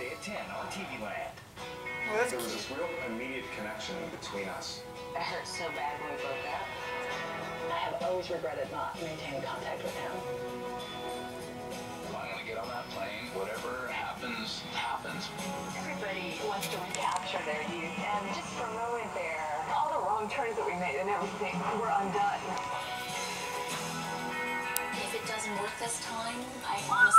Wednesday at 10 on TV Land. Well, that's There was this real immediate connection between us. It hurt so bad when we broke up. I have always regretted not maintaining contact with him. I'm gonna get on that plane. Whatever happens, happens. Everybody wants to recapture their youth, and just for a moment there, all the wrong turns that we made and everything were undone. If it doesn't work this time, I honestly